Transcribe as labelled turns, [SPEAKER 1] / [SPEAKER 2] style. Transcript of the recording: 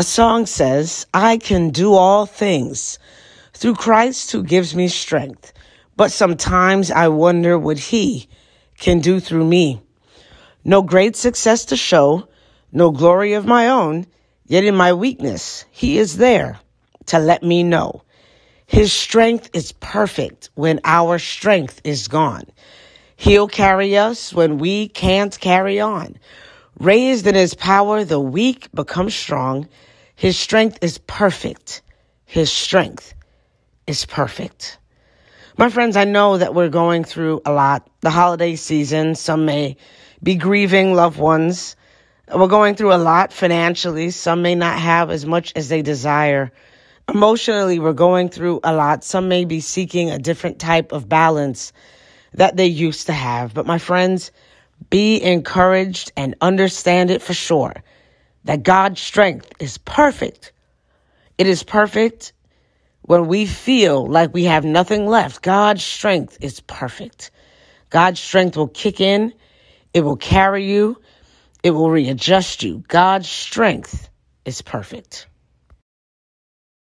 [SPEAKER 1] A song says, I can do all things through Christ who gives me strength. But sometimes I wonder what he can do through me. No great success to show, no glory of my own, yet in my weakness, he is there to let me know. His strength is perfect when our strength is gone. He'll carry us when we can't carry on. Raised in his power, the weak become strong. His strength is perfect. His strength is perfect. My friends, I know that we're going through a lot. The holiday season, some may be grieving loved ones. We're going through a lot financially. Some may not have as much as they desire. Emotionally, we're going through a lot. Some may be seeking a different type of balance that they used to have. But my friends, be encouraged and understand it for sure that God's strength is perfect. It is perfect when we feel like we have nothing left. God's strength is perfect. God's strength will kick in, it will carry you, it will readjust you. God's strength is perfect.